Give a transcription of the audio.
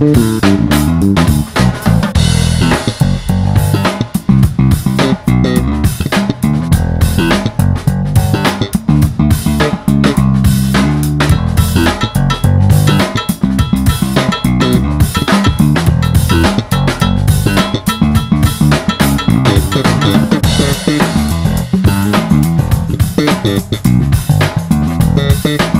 Thank Thank you.